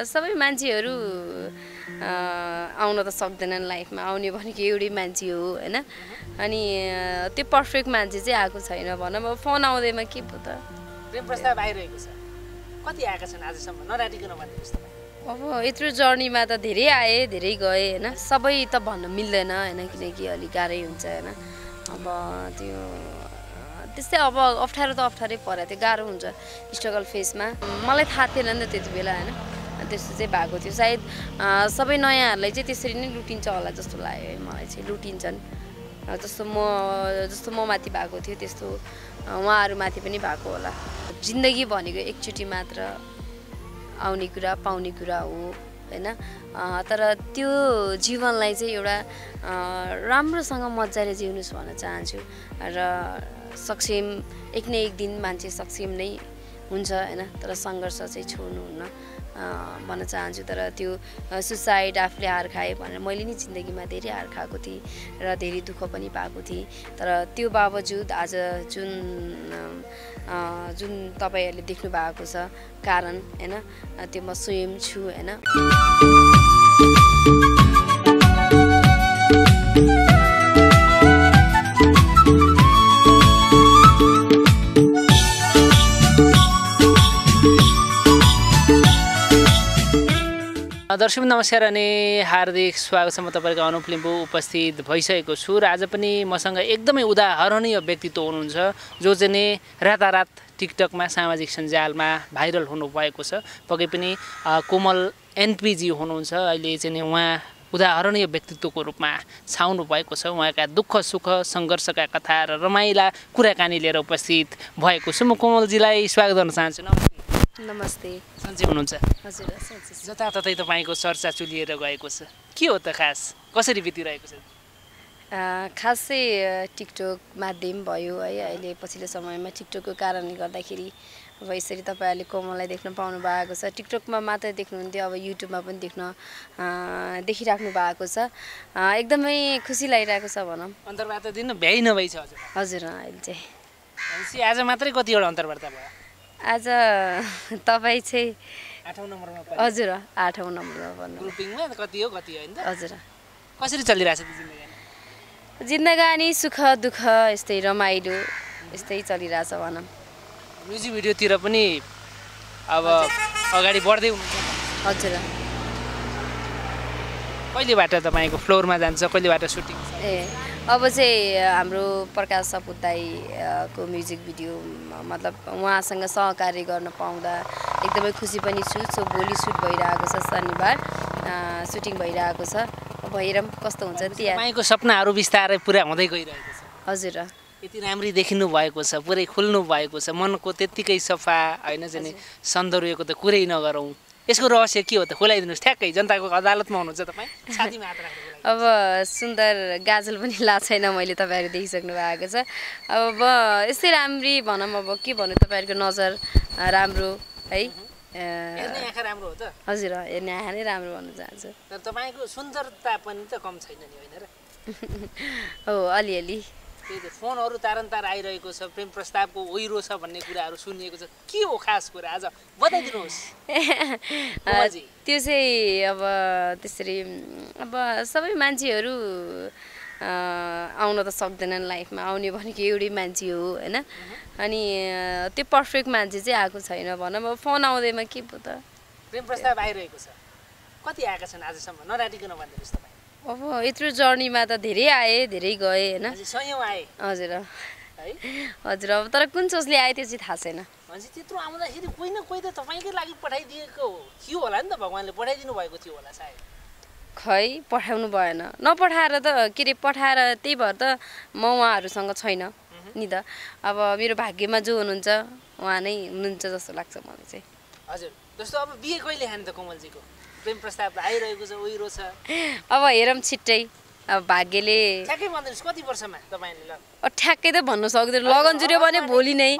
सबै मान्छेहरू आउन त सक्दैनन् लाइफमा। आउने भनेको एउटै मान्छे हो होइन? अनि त्यो पर्फेक्ट मान्छे चाहिँ आएको छैन भनौँ। अब फोन आउँदैमा के पो त? प्रस्ताव आइरहेको छ। कति आएका छन् आजसम्म? नराटिकन अब यत्रो जर्नीमा त धेरै आए धेरै गए होइन? सबै त भन्न मिल्दैन होइन? किनकि अलिक गाह्रै हुन्छ होइन? अब त्यो त्यस्तै अब अप्ठ्यारो त अप्ठ्यारै पऱ्यो त्यो गाह्रो हुन्छ स्ट्रगल फेसमा मलाई थाहा थिएन नि त त्यति बेला होइन? त्यस्तो चाहिँ भएको थियो। सायद सबै नयाँहरूलाई चाहिँ त्यसरी नै लुटिन्छ होला जस्तो लाग्यो मलाई चाहिँ लुटिन्छन्। जस्तो म जस्तो म माथि भएको थियो त्यस्तो अ, उहाँहरू माथि पनि भएको होला। जिन्दगी भनेको एकचोटि मात्र आउने कुरा पाउने कुरा हो होइन? तर त्यो जीवनलाई चाहिँ एउटा राम्रोसँग मजाले जिउनुहोस् भन्न चाहन्छु। र सक्षम एक न एक दिन मान्छे सक्षम नै हुन्छ होइन? तर सङ्घर्ष चाहिँ छोड्नुहुन्न। भन्न चाहन्छु तर त्यो सुसाइड आफूले हार खाएँ भनेर मैले नि जिन्दगीमा धेरै हार खाएको थिएँ र धेरै दुःख पनि पाएको थिएँ। तर त्यो बावजुद आज जुन जुन तपाईँहरूले देख्नु भएको छ कारण होइन त्यो म स्वयं छु होइन। दर्शक नमस्कार अनि हार्दिक स्वागत छ म तपाईँको अनुप लिम्बू उपस्थित भइसकेको छु र आज पनि मसँग एकदमै उदाहरणीय व्यक्तित्व हुनुहुन्छ जो चाहिँ नि रातारात टिकटकमा सामाजिक सञ्जालमा भाइरल हुनुभएको छ। पक्कै पनि कोमल एनपिजी हुनुहुन्छ। अहिले चाहिँ नि उहाँ उदाहरणीय व्यक्तित्वको रूपमा छाउनु भएको छ। उहाँका दुःख सुख सङ्घर्षका कथा र रमाइला कुराकानी लिएर उपस्थित भएको छु। म कोमलजीलाई स्वागत गर्न चाहन्छु। नमस्ते। नमस्ते। सन्चै हुनुहुन्छ? हजुर जताततै तपाईँको चर्चा चुलिएर गएको छ। के हो त खास? कसरी बितिरहेको छ? खासै टिकटक माध्यम भयो है अहिले पछिल्लो समयमा टिकटकको कारणले गर्दाखेरि अब यसरी तपाईँहरूले कोमललाई देख्न पाउनु भएको छ। टिकटकमा मात्रै देख्नुहुन्थ्यो अब युट्युबमा पनि देख्न देखिराख्नु भएको छ। एकदमै खुसी लागिरहेको छ भनौँ। अन्तर्वार्ता दिन भ्याइ नभई छ हजुर हजुर अहिले चाहिँ। आज मात्रै कतिवटा अन्तर्वार्ता भयो? आज तपाईँ चाहिँ हजुर आठौँ नम्बरमा हजुर। कसरी जिन्दगानी? सुख दुःख यस्तै रमाइलो यस्तै चलिरहेछ भनौँ। म्युजिक भिडियोतिर पनि अब अगाडि बढ्दै हुनुहुन्छ। हजुर। कहिलेबाट तपाईँको फ्लोरमा जान्छ कहिलेबाट सुटिङ ए। अब चाहिँ हाम्रो प्रकाश सपुत दाईको म्युजिक भिडियो मतलब उहाँसँग सहकार्य गर्न पाउँदा एकदमै खुसी पनि छु। सो भोलि सुट भइरहेको छ शनिबार सुटिङ भइरहेको छ। हेरौँ कस्तो हुन्छ तिहार तपाईँको सपनाहरू बिस्तारै पुरा हुँदै गइरहेको छ। हजुर। यति राम्ररी देखिनु भएको छ पुरै खुल्नु भएको छ मनको त्यत्तिकै सफा होइन चाहिँ नि सौन्दर्यको त कुरै नगरौँ। यसको रहस्य के हो त? खुलाइदिनुहोस् ठ्याक्कै जनताको अदालतमा हुनुहुन्छ तपाईँ। अब सुन्दर गाजल पनि लाएको छैन मैले तपाईँहरू देखिसक्नु भएको छ। अब यस्तै राम्री भनौँ अब के भन्नु तपाईँहरूको नजर? राम्रो है? आँखा राम्रो हो त? हजुर हेर्ने आँखा नै राम्रो भन्न चाहन्छु। तर तपाईँको सुन्दरता पनि त कम छैन नि होइन र? हो अलिअलि। त्यही त फोनहरू तारन्तार आइरहेको छ प्रेम प्रस्तावको ओहिरो छ भन्ने कुराहरू सुनिएको छ। के हो खास कुरा? आज बताइदिनुहोस्। त्यो चाहिँ अब त्यसरी अब सबै मान्छेहरू आउन त सक्दैनन् लाइफमा। आउने भनेको एउटै मान्छे हो होइन? अनि त्यो पर्फेक्ट मान्छे चाहिँ आएको छैन भनौँ। अब फोन आउँदैमा के पो त? प्रेम प्रस्ताव आइरहेको छ। कति आएका छन् आजसम्म? नराटिकन भनिदिनुहोस् तपाईँ। अब यत्रो जर्नीमा त धेरै आए धेरै गए होइन? हजुर है? हजुर अब तर कुन सोचले आयो त्यो चाहिँ थाहा छैन। त्यत्रो आउँदाखेरि कोही न कोही त तपाईँकै लागि पठाइदिएको थियो होला नि त भगवान्ले पठाइदिनु भएको थियो होला सायद। खै पठाउनु भएन। नपठाएर त के अरे पठाएर त्यही भएर त म उहाँहरूसँग छैन नि त। अब मेरो भाग्यमा जो हुनुहुन्छ उहाँ नै हुनुहुन्छ जस्तो लाग्छ मलाई चाहिँ। हजुर जस्तो अब बिहे कहिले खाने त कोमलजीको? प्रेम प्रस्ताव त आइरहेको छ ओहिरो छ। अब हेरौँ छिट्टै। अब भाग्यले ठ्याक्कै भनिदिनुहोस् कति वर्षमा तपाईँले ल? ठ्याक्कै त भन्नु सक्दैन। लगन जुर्यो भने भोलि नै।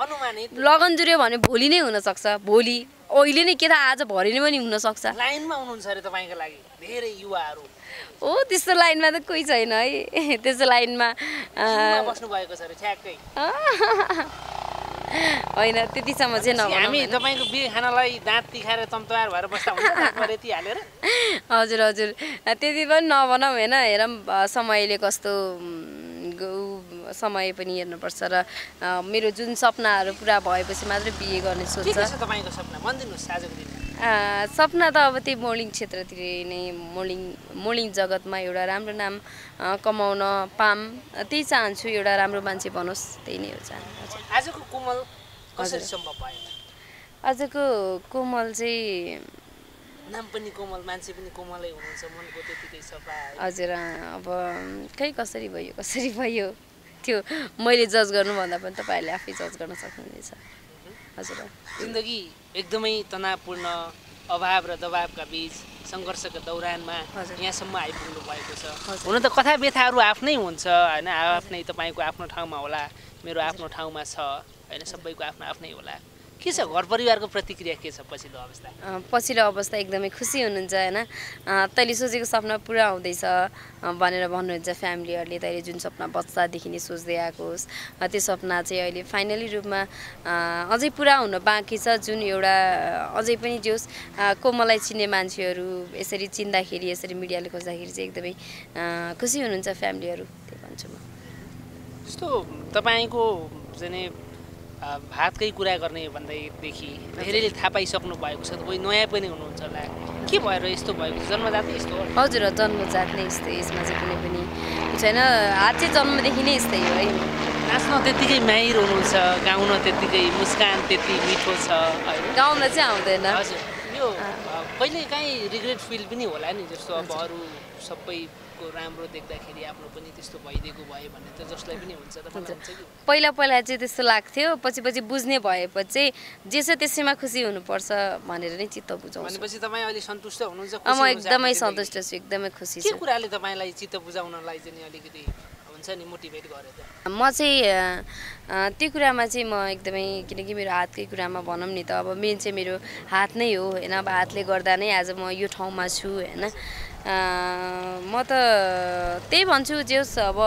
लगन जुर्यो भने भोलि नै हुनसक्छ। भोलि अहिले नै के त आज भरे नै पनि हुनसक्छ। लाइनमा हुनुहुन्छ अरे तपाईँको लागि धेरै युवाहरू। ओ त्यस्तो लाइनमा त कोही छैन है। त्यस्तो लाइनमा बस्नु भएको छ अरे ठ्याक्कै। होइन त्यतिसम्म चाहिँ हामी नभनौँ तपाईँको बिहे खानालाई दाँत तिखाएर तम्तयार भएर बस्दा हुन्छ हालेर? हजुर हजुर। त्यति पनि नभनौँ होइन हेरौँ समयले कस्तो समय पनि हेर्नुपर्छ र मेरो जुन सपनाहरू पुरा भएपछि मात्रै बिहे गर्ने सोच के छ। के छ तपाईँको सपना भनिदिनुहोस् आजको दिन। सपना त अब त्यही मोडलिङ क्षेत्रतिर नै मोडलिङ मोडलिङ जगतमा एउटा राम्रो नाम कमाउन पाम। त्यही चाहन्छु एउटा राम्रो मान्छे बनोस् त्यही नै हो आजको कोमल कसरी। सम्भव भयो आजको कोमल चाहिँ नाम पनि कोमल मान्छे पनि कोमलै हुनुहुन्छ मनको त्यतिकै सफा। हजुर अब खै कसरी भयो कसरी भयो? त्यो मैले जज गर्नुभन्दा पनि तपाईँहरूले आफै जज गर्न सक्नुहुनेछ। हजुर। जिन्दगी एकदमै तनावपूर्ण अभाव र दबावका बिच सङ्घर्षका दौरानमा। यहाँसम्म आइपुग्नु भएको छ। हुन त कथा व्यथाहरू आफ्नै हुन्छ होइन आफ्नै तपाईँको आफ्नो ठाउँमा होला मेरो आफ्नो ठाउँमा छ होइन सबैको आफ्नो आफ्नै होला के छ? घर परिवारको प्रतिक्रिया के छ पछिल्लो अवस्था? पछिल्लो अवस्था एकदमै खुसी हुनुहुन्छ होइन? तैँले सोचेको सपना पुरा हुँदैछ भनेर भन्नुहुन्छ फ्यामिलीहरूले। तैँले जुन सपना बच्चादेखि नै सोच्दै आएको होस् त्यो सपना चाहिँ अहिले फाइनली रूपमा अझै पुरा हुन बाँकी छ। जुन एउटा अझै पनि जोस् अँ, कोमललाई चिन्ने मान्छेहरू यसरी चिन्दाखेरि यसरी मिडियाले खोज्दाखेरि चाहिँ एकदमै खुसी हुनुहुन्छ फ्यामिलीहरू त्यही भन्छु म। जस्तो तपाईँको चाहिँ भातकै कुरा गर्ने भन्दैदेखि धेरैले थाहा पाइसक्नु भएको छ कोही नयाँ पनि हुनुहुन्छ होला। के भएर यस्तो भएको छ? जन्मजात यस्तो हो। हजुर जन्मजात नै यस्तै यसमा चाहिँ कुनै पनि छैन। हात चाहिँ जन्मदेखि नै यस्तै हो है। नाच्न त्यत्तिकै माहिर हुनुहुन्छ गाउन त्यत्तिकै मुस्कान त्यति मिठो छ गाउँदा चाहिँ आउँदैन। हजुर। यो कहिले काहीँ रिग्रेट फिल पनि होला नि जस्तो अब अरू सबैको राम्रो देख्दाखेरि आफ्नो पनि त्यस्तो भइदिएको भए भन्ने त जसलाई पनि हुन्छ त पहिला पहिला चाहिँ त्यस्तो लाग्थ्यो पछि पछि बुझ्ने भएपछि चाहिँ जे छ त्यसैमा खुसी हुनुपर्छ भनेर नै चित्त बुझाउँछु। भनेपछि तपाईँ अहिले सन्तुष्ट हुनुहुन्छ म एकदमै? सन्तुष्ट छु एकदमै खुसी छु। कुराले तपाईँलाई चित्त बुझाउनलाई चाहिँ अलिकति हुन्छ नि मोटिभेट गर्यो त म चाहिँ त्यो कुरामा चाहिँ म एकदमै किनकि मेरो हातकै कुरामा भनौँ नि त अब मेन चाहिँ मेरो हात नै हो होइन? अब हातले गर्दा नै आज म यो ठाउँमा छु होइन? म त त्यही भन्छु जे होस् अब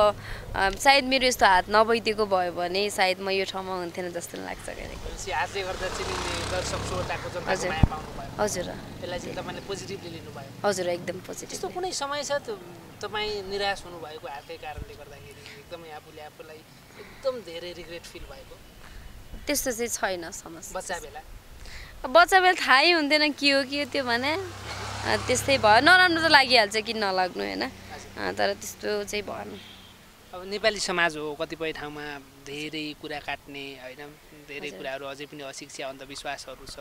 सायद मेरो यस्तो हात नभइदिएको भयो भने सायद म यो ठाउँमा हुन्थेन जस्तो लाग्छ हजुर। हजुर। एकदम पोजिटिभ कुनै समय छ त तपाईँ निराश हुनुभएको हातकै कारणले गर्दाखेरि एकदमै आफूले आफूलाई एकदम धेरै रिग्रेट फिल भएको। त्यस्तो चाहिँ छैन समस्या। बच्चा बेला? बच्चा बेला थाहै हुन्थेन के हो के हो त्यो भने त्यस्तै भयो। नराम्रो त लागिहाल्छ कि नलाग्नु होइन? तर त्यस्तो चाहिँ भएन। अब नेपाली समाज हो कतिपय ठाउँमा धेरै कुरा काट्ने होइन? धेरै। कुराहरू अझै पनि अशिक्षा अन्धविश्वासहरू छ।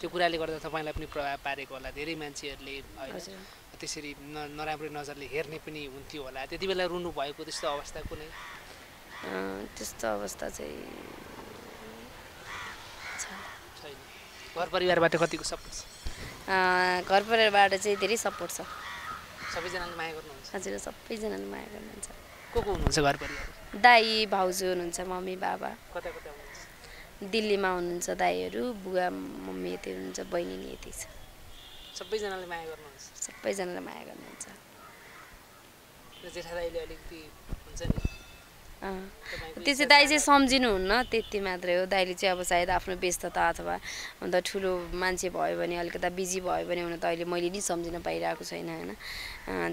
त्यो कुराले गर्दा तपाईँलाई पनि प्रभाव पारेको होला धेरै मान्छेहरूले होइन? त्यसरी न नराम्रो नजरले हेर्ने पनि हुन्थ्यो होला। त्यति बेला रुनु भएको त्यस्तो अवस्था कुनै? त्यस्तो अवस्था चाहिँ। छैन। घर परिवारबाट कतिको सपोर्ट छ? घर परिवारबाट चाहिँ धेरै सपोर्ट छ। सबैजनाले माया गर्नुहुन्छ? हजुर सबैजनाले माया गर्नुहुन्छ। को को हुनुहुन्छ घर परिवार दाई भाउजू हुनुहुन्छ मम्मी बाबा। कता कता हुनुहुन्छ? दिल्लीमा हुनुहुन्छ दाईहरू बुवा मम्मी यतै हुनुहुन्छ बहिनी यतै छ। सबैजनाले माया गर्नुहुन्छ। सबैजनाले माया गर्नुहुन्छ। जेठा दाईले अलिकति हुन्छ नि। त्यो चाहिँ दाई चाहिँ सम्झिनुहुन्न त्यति मात्रै हो। दाइले चाहिँ अब सायद आफ्नो व्यस्तता अथवा अन्त ठुलो मान्छे भयो भने अलिकता बिजी भयो भने हुन त अहिले मैले नि सम्झिन पाइरहेको छैन होइन?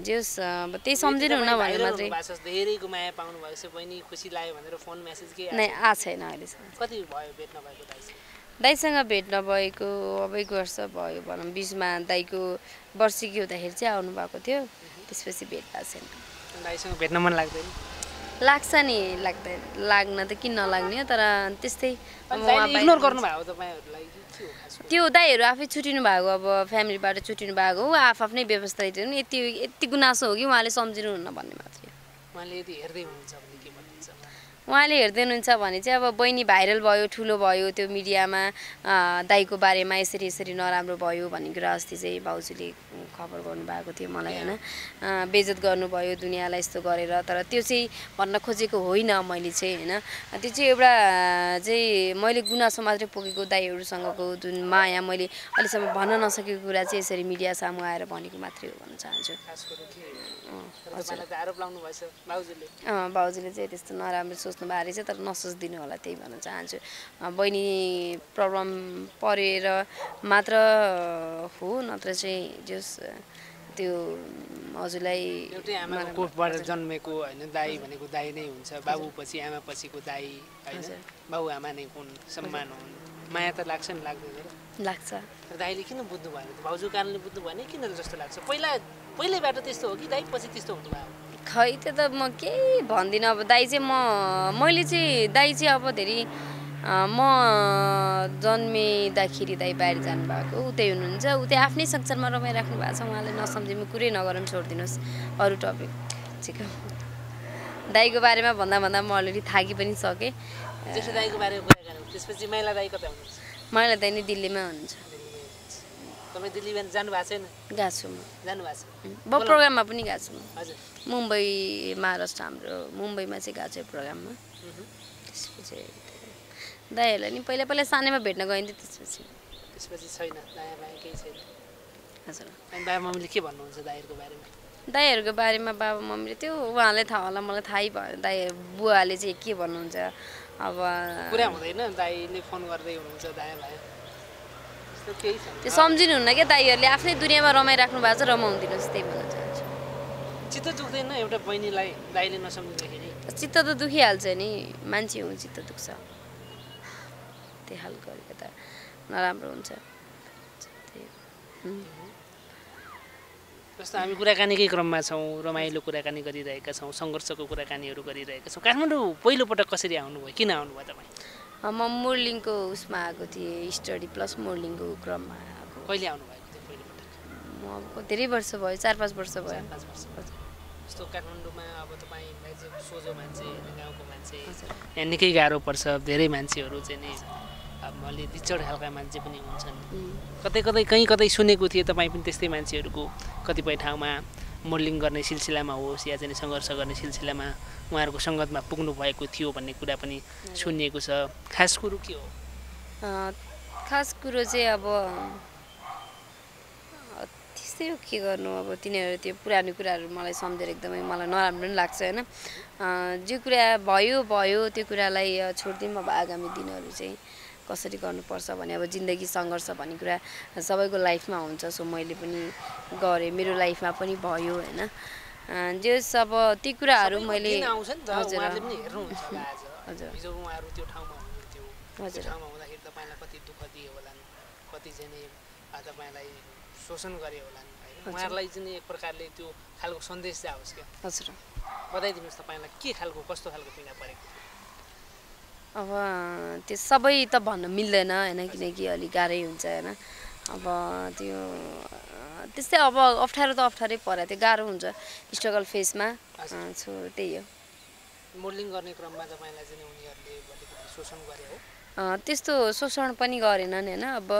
जे होस् अब त्यही सम्झिनुहुन्न भने मात्रै। धेरैको माया पाउनु भएको छ बहिनी खुसी लाग्यो भनेर फोन मेसेज के नै? आएको छैन अहिलेसम्म। कति भयो भेट्न भएको दाइसँग भेट नभएको अब एक वर्ष भयो भनौँ बिचमा दाइको वर्षिकी हुँदाखेरि चाहिँ आउनुभएको थियो। त्यसपछि भेट भएको छैन। दाइसँग भेट्न मन लाग्दैन? लाग्छ नि लाग्दैन। लाग्न त किन नलाग्ने हो तर त्यस्तै? त्यो दाईहरू आफै छुट्टिनु भएको अब फ्यामिलीबाट छुट्टिनु भएको हो आफआफ्नै व्यवस्था हेर्नु यति यति गुनासो हो कि उहाँले सम्झिनुहुन्न भन्ने मात्रै उहाँले हेर्दै हुनुहुन्छ भने चाहिँ अब बहिनी भाइरल भयो ठुलो भयो त्यो मिडियामा दाईको बारेमा यसरी यसरी नराम्रो भयो भन्ने कुरा अस्ति चाहिँ भाउजूले खबर गर्नुभएको थियो मलाई होइन। अँ, बेइज्जत गर्नुभयो दुनियाँलाई यस्तो गरेर तर त्यो चाहिँ भन्न खोजेको होइन मैले चाहिँ होइन। त्यो चाहिँ एउटा चाहिँ मैले गुनासो मात्रै पोखेको दाईहरूसँगको जुन माया मैले अहिलेसम्म भन्न नसकेको कुरा चाहिँ यसरी मिडिया सामु आएर भनेको मात्रै हो भन्न चाहन्छु। भाउजूले। चाहिँ त्यस्तो नराम्रो भएको रहेछ तर नसोचिदिनु होला त्यही भन्न चाहन्छु। बहिनी प्रब्लम परेर मात्र हो नत्र चाहिँ जस त्यो हजुरलाई कोखबाट जन्मेको होइन दाई भनेको दाई नै हुन्छ बाबु पछि आमा पछिको दाई होइन। बाबु आमा नै हुन् सम्मान हुन्। माया त लाग्छ नि लाग्दैन लाग्छ। दाइले किन बुझ्नु भएन भाउजू कारणले बुझ्नु भएन किन जस्तो लाग्छ? पहिला पहिल्यैबाट त्यस्तो हो कि दाइ पछि त्यस्तो हुनुभयो? खै त्यो त म केही भन्दिनँ। अब दाइ चाहिँ म मैले चाहिँ दाइ चाहिँ अब धेरै म जन्मिँदाखेरि दाइ बाहिर जानुभएको उतै हुनुहुन्छ उतै आफ्नै संसारमा रमाइराख्नु भएको छ। उहाँले नसम्झिनु कुरै नगरौँ छोडिदिनुहोस् अरू टपिक ठिक। हो दाइको बारेमा भन्दा भन्दा म अलिअलि थाकि पनि सकेँ। माइला दाइ नै दिल्लीमा हुनुहुन्छ। तपाईँ दिल्ली जानु भएको छैन? गएको छु म। जानुभएको छ। अब प्रोग्राममा पनि गएको छु म। हजुर। मुम्बई महाराष्ट्र हाम्रो मुम्बईमा चाहिँ गएको छु प्रोग्राममा। त्यसपछि दाइहरूलाई नि पहिला पहिला सानैमा भेट्न गइन्थ्यो त्यसपछि। त्यसपछि छैन। दायाँ बायाँ केही छैन। हजुर। बाबा मम्मीले के भन्नुहुन्छ दाइहरूको बारेमा? दाइहरूको बारेमा बाबा मम्मीले त्यो उहाँलाई थाहा होला मलाई थाहै भयो दाइ बुवाले चाहिँ के भन्नुहुन्छ? अब कुरा हुँदैन। दाइले फोन गर्दै हुनुहुन्छ दायाँ छैन त्यो सम्झिनुहुन्न क्या दाइहरूले आफ्नै दुनियाँमा रमाइराख्नु भएको छ रमाउनु त्यही भन्न चाहन्छु। चित्त दुख्दैन एउटा बहिनीलाई दाइले नसम्झिँदाखेरि? चित्त त दुखिहाल्छ नि मान्छे हुँ चित्त दुख्छ। त्यही खालको अलिकता नराम्रो हुन्छ। जस्तो हामी कुराकानीकै क्रममा छौँ रमाइलो कुराकानी गरिरहेका छौँ सङ्घर्षको कुराकानीहरू गरिरहेका छौँ काठमाडौँ पहिलोपटक कसरी आउनुभयो किन आउनुभयो तपाईँ? म मोडलिङको उसमा आएको थिएँ स्टडी प्लस मोडलिङको क्रममा आएको। कहिले आउनुभएको थियो पहिलोपटक? म अब धेरै वर्ष भयो चार पाँच वर्ष भयो। चार पाँच वर्ष जस्तो काठमाडौँमा अब तपाईँलाई चाहिँ सोझो मान्छे होइन गाउँको मान्छे हजुर। यहाँ निकै गाह्रो पर्छ। धेरै मान्छेहरू चाहिँ नि अब अलि लिचड खालका मान्छे पनि हुन्छन्। कतै कतै कहीँ कतै सुनेको थिएँ तपाईँ पनि त्यस्तै मान्छेहरूको कतिपय ठाउँमा। मोडलिङ गर्ने सिलसिलामा होस् या चाहिँ सङ्घर्ष गर्ने सिलसिलामा उहाँहरूको सङ्गतमा पुग्नु भएको थियो भन्ने कुरा पनि सुनिएको छ। खास कुरो के हो? खास कुरो चाहिँ अब त्यस्तै हो के गर्नु अब तिनीहरू त्यो पुरानो कुराहरू मलाई सम्झेर एकदमै मलाई नराम्रो पनि लाग्छ होइन? जे कुरा भयो भयो त्यो कुरालाई छोडिदिउँ अब आगामी दिनहरू चाहिँ। कसरी गर्नुपर्छ भने अब जिन्दगी सङ्घर्ष भन्ने कुरा सबैको लाइफमा हुन्छ सो मैले पनि गरेँ। मेरो लाइफमा पनि भयो होइन। जस अब ती कुराहरू मैले हजुर होला हजुर। हजुर। शोषण गरे हजुर। उहाँहरूलाई चाहिँ एक प्रकारले त्यो खालको सन्देश जाओस् क्या। हजुर। बताइदिनुहोस् तपाईँलाई के खालको कस्तो खालको पीडा परेको अब त्यो सबै त भन्न मिल्दैन होइन? किनकि अलिक गाह्रै हुन्छ होइन? अब त्यो त्यस्तै अब अप्ठ्यारो त अप्ठ्यारै पऱ्यो त्यो गाह्रो हुन्छ स्ट्रगल फेसमा छु त्यही हो। मोडलिङ गर्ने क्रममा तपाईँलाई चाहिँ नि उनीहरूले अलिकति शोषण गरे हो? अँ, त्यस्तो शोषण पनि गरेनन् होइन? अब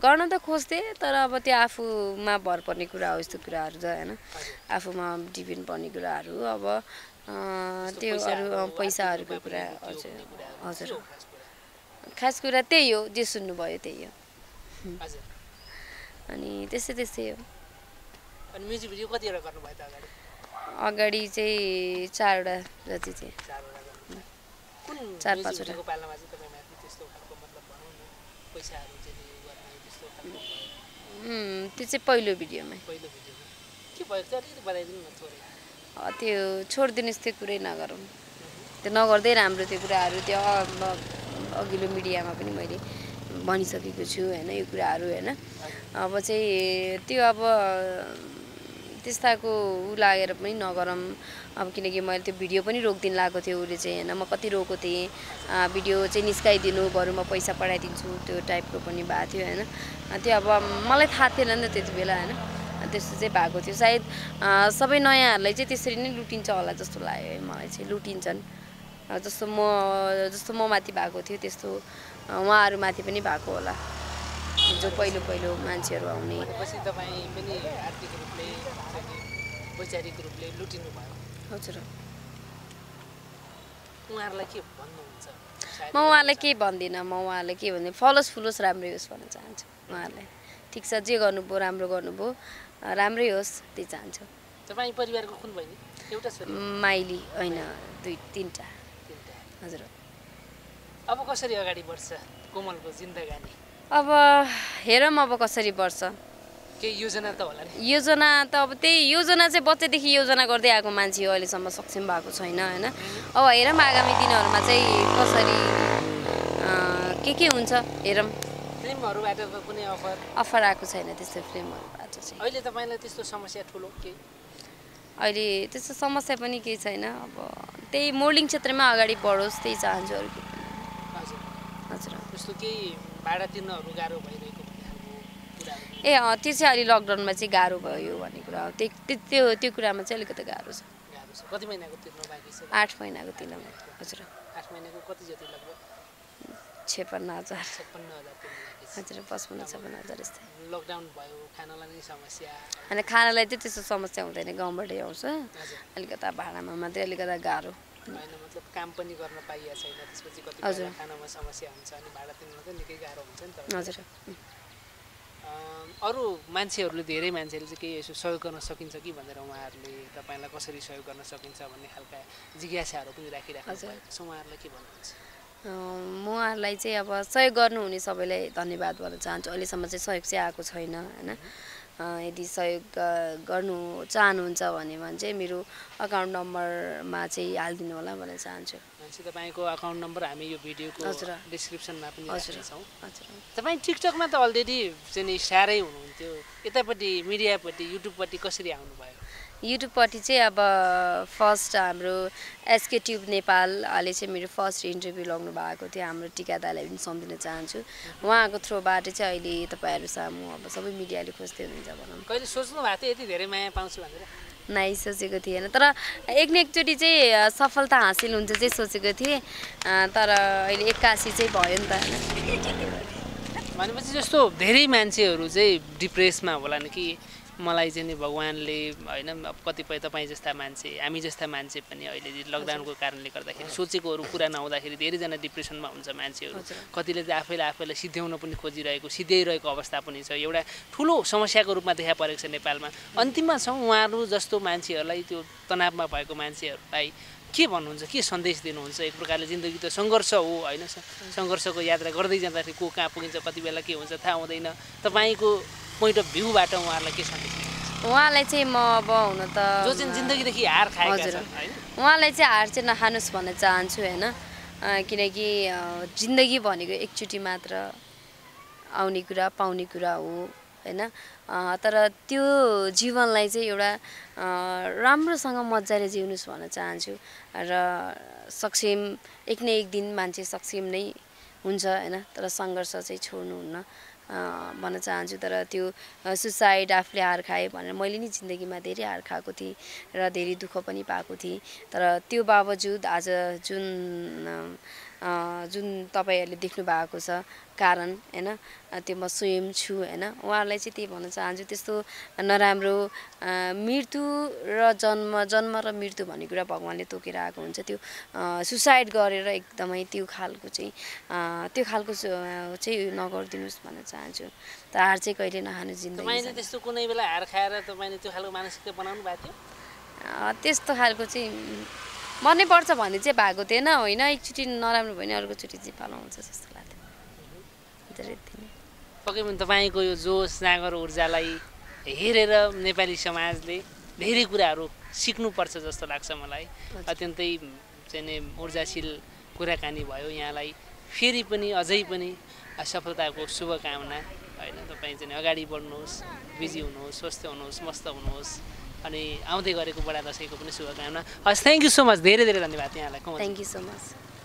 गर्न त खोज्थे तर अब त्यो आफूमा भर पर्ने कुरा हो यस्तो कुराहरू त होइन? आफूमा डिपेन्ड पर्ने कुराहरू अब त्यो अरू पैसाहरूको कुरा हजुर हजुर। खास कुरा? त्यही हो जे सुन्नुभयो त्यही हो। हजुर। अनि त्यस्तै त्यस्तै हो। अनि म्युजिक भिडियो कतिवटा गर्नुभयो त अगाडि? अगाडि चाहिँ चारवटा जति चाहिँ। चार पाँचवटा। त्यो चाहिँ पहिलो भिडियोमा। त्यो छोडिदिनुहोस् त्यो कुरै नगरौँ। त्यो नगर्दै राम्रो त्यो कुराहरू त्यो अघिल्लो मिडियामा पनि मैले भनिसकेको छु होइन यो कुराहरू होइन। अब चाहिँ त्यो अब त्यस्ताको ऊ लागेर पनि नगरौँ। अब किनकि मैले त्यो भिडियो पनि रोकिदिन लगाएको थियो उसले चाहिँ होइन म कति रोएको थिएँ। भिडियो चाहिँ निस्काइदिनु बरु म पैसा पठाइदिन्छु त्यो टाइपको पनि भएको थियो होइन। त्यो अब मलाई थाहा थिएन नि त त्यति बेला होइन। त्यस्तो चाहिँ भएको थियो। सायद सबै नयाँहरूलाई चाहिँ त्यसरी नै लुटिन्छ होला जस्तो लाग्यो है मलाई चाहिँ लुटिन्छन्। जस्तो म जस्तो म माथि भएको थियो त्यस्तो उहाँहरूमाथि पनि भएको होला। जो पहिलो पहिलो मान्छेहरू आउने। वैचारिक रूपले लुटिनु भयो। हजुर। उहाँहरूलाई के भन्नुहुन्छ? सायद म उहाँलाई केही भन्दिनँ म उहाँलाई के भन्दिनँ फलोस् फुलोस् राम्रै होस् भन्न चाहन्छु उहाँहरूलाई। ठिक छ जे गर्नुभयो राम्रो गर्नुभयो। राम्रै होस् त्यही चाहन्छु। तपाईँ परिवारको कुन बहिनी? एउटा छोरी। माइली होइन दुई तिनवटा। हजुर। अब कसरी अगाडि बढ्छ कोमलको जिन्दगानी? अब हेरौँ अब कसरी बढ्छ। केही योजना त होला योजना त अब त्यही योजना चाहिँ बच्चादेखि योजना गर्दै आएको मान्छे हो अहिलेसम्म सक्षम भएको छैन होइन। अब हेरौँ आगामी दिनहरूमा चाहिँ कसरी के के हुन्छ हेरौँ। फिल्महरूबाट कुनै अफर? अफर आएको छैन त्यस्तो फिल्महरूबाट चाहिँ। अहिले तपाईँलाई त्यस्तो समस्या ठुलो केही अहिले त्यस्तो समस्या पनि केही छैन। अब त्यही मोडलिङ क्षेत्रमा अगाडि बढोस् त्यही चाहन्छु अरू केही। हजुर। हजुर। त्यस्तो केही भाडा तिर्नहरू गाह्रो भइरहेको ए अँ त्यो चाहिँ अहिले लकडाउनमा चाहिँ गाह्रो भयो भन्ने कुरा हो। त्यो त्यो- त्यो कुरामा चाहिँ अलिकति गाह्रो छ। गाह्रो छ। कति महिनाको तिर्न बाँकी छ? आठ महिनाको तिनमा हजुर। आठ महिनाको कति जति लगभग छेपन्न हजार। हजार पचपन्न छपन्न हजार यस्तै। लकडाउन भयो खानालाई नै समस्या। अनि खानालाई चाहिँ त्यस्तो समस्या हुँदैन गाउँबाटै आउँछ। अलिकता भाडामा मात्रै अलिकता गाह्रो। होइन मतलब काम पनि गर्न पाइएको छैन त्यसपछि कति। खानामा समस्या हुन्छ अनि भाडा तिर्न चाहिँ निकै गाह्रो हुन्छ नि त। हजुर। अरू मान्छेहरूले धेरै मान्छेहरूले चाहिँ केही यसो सहयोग गर्न सकिन्छ कि भनेर उहाँहरूले? तपाईँलाई कसरी सहयोग गर्न सकिन्छ भन्ने खालका जिज्ञासाहरू पनि। भएको छ। उहाँहरूलाई के भन्नुहुन्छ? उहाँहरूलाई चाहिँ अब सहयोग गर्नुहुने सबैलाई धन्यवाद भन्न चाहन्छु। अहिलेसम्म चाहिँ सहयोग चाहिँ आएको छैन होइन? यदि सहयोग गर्नु चाहनुहुन्छ भने चाहिँ मेरो अकाउन्ट नम्बरमा चाहिँ हालिदिनु होला भन्न चाहन्छु। तपाईँको अकाउन्ट नम्बर हामी यो भिडियोको। डिस्क्रिप्सनमा पनि हजुर। तपाईँ टिकटकमा त अलरेडी चाहिँ साह्रै हुनुहुन्थ्यो। यतापट्टि मिडियापट्टि युट्युबपट्टि कसरी आउनुभयो? युट्युबपट्टि चाहिँ अब फर्स्ट हाम्रो एसके ट्युब नेपालले चाहिँ मेरो फर्स्ट इन्टरभ्यू लगाउनु भएको थियो। हाम्रो टिका दाईलाई पनि सम्झिन चाहन्छु। उहाँको थ्रोबाट चाहिँ अहिले तपाईँहरू सामु अब सबै मिडियाले खोज्दै हुनुहुन्छ भनौँ। कहिले सोच्नु भएको थियो यति धेरै माया पाउँछु भनेर? नाइ सोचेको थिएन। तर एक न एकचोटि चाहिँ सफलता हासिल हुन्छ चाहिँ सोचेको थिएँ। तर अहिले एक्कासी चाहिँ भयो नि त भनेपछि जस्तो धेरै मान्छेहरू चाहिँ डिप्रेसमा होला नि कि मलाई चाहिँ नि भगवान्ले होइन कतिपय तपाईँ जस्ता मान्छे हामी जस्ता मान्छे पनि अहिले लकडाउनको कारणले गर्दाखेरि सोचेकोहरू पुरा नहुँदाखेरि धेरैजना डिप्रेसनमा हुन्छ मान्छेहरू। कतिले चाहिँ आफैलाई आफैलाई सिध्याउन पनि खोजिरहेको सिध्याइरहेको अवस्था पनि छ। एउटा ठुलो समस्याको रूपमा देखा परेको छ नेपालमा। अन्तिममा छ उहाँहरू जस्तो मान्छेहरूलाई त्यो तनावमा भएको मान्छेहरूलाई के भन्नुहुन्छ के सन्देश दिनुहुन्छ? एक प्रकारले जिन्दगी त सङ्घर्ष हो होइन सङ्घर्षको यात्रा गर्दै जाँदाखेरि को कहाँ पुगिन्छ कति बेला के हुन्छ थाहा हुँदैन। तपाईँको पोइन्ट अफ भ्यूबाट उहाँहरूलाई के सन्देश? उहाँलाई चाहिँ म अब हुन त जो चाहिँ जिन्दगीदेखि हार खाएका। छन् उहाँलाई चाहिँ हार चाहिँ नखानुहोस् भन्न चाहन्छु होइन किनकि जिन्दगी भनेको एकचोटि मात्र आउने कुरा पाउने कुरा हो होइन तर त्यो जीवनलाई चाहिँ एउटा राम्रोसँग मजाले जिउनुहोस् भन्न चाहन्छु र सक्षम एक न एक दिन मान्छे सक्षम नै हुन्छ होइन? तर सङ्घर्ष चाहिँ छोड्नुहुन्न भन्न चाहन्छु। तर त्यो सुसाइड आफूले हार खाएँ भनेर मैले नि जिन्दगीमा धेरै हार खाएको थिएँ र धेरै दुःख पनि पाएको थिएँ। तर त्यो बावजुद आज जुन जुन तपाईँहरूले देख्नु भएको छ कारण होइन? त्यो म स्वयं छु होइन? उहाँहरूलाई चाहिँ त्यही भन्न चाहन्छु त्यस्तो नराम्रो मृत्यु र जन्म जन्म र मृत्यु भन्ने कुरा भगवान्ले तोकेर आएको हुन्छ। त्यो सुसाइड गरेर एकदमै त्यो खालको चाहिँ त्यो खालको चाहिँ नगरिदिनुहोस् भन्न चाहन्छु। त हार चाहिँ कहिले नखानु जिन्दगी त्यस्तो कुनै बेला हार खाएर तपाईँले त्यो खालको मानसिकता बनाउनु भएको थियो? त्यस्तो खालको चाहिँ मर्नै पर्छ भन्ने चाहिँ भएको थिएन होइन? एकचोटि नराम्रो भयो भने अर्कोचोटि चाहिँ पालाउँछ जस्तो लाग्थ्यो धेरै थिएन पक्कै पनि तपाईँको यो जोस जाँगर ऊर्जालाई हेरेर नेपाली समाजले धेरै कुराहरू सिक्नुपर्छ जस्तो लाग्छ मलाई। हजुर। अत्यन्तै चाहिँ नि ऊर्जाशील कुराकानी भयो यहाँलाई। फेरि पनि अझै पनि सफलताको शुभकामना। होइन तपाईँ चाहिँ नि अगाडि बढ्नुहोस् बिजी हुनुहोस् स्वस्थ हुनुहोस् मस्त हुनुहोस्। अनि आउँदै गरेको बडा दसैँको पनि शुभकामना। हस् थ्याङ्क यू सो मच धेरै धेरै धन्यवाद यहाँलाई। Thank you so much